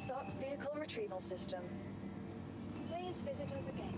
SOC vehicle retrieval system. Please visit us again.